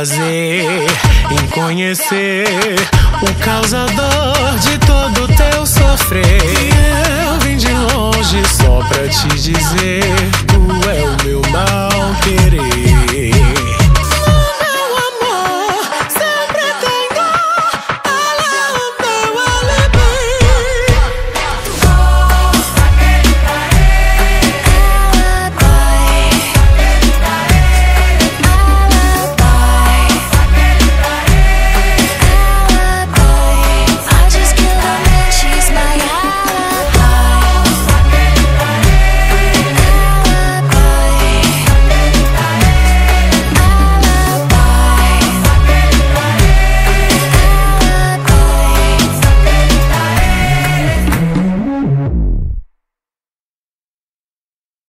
prazer em conhecer o causador de todo teu sofrer. E eu vim de longe só pra te dizer: tu é o meu mal querer.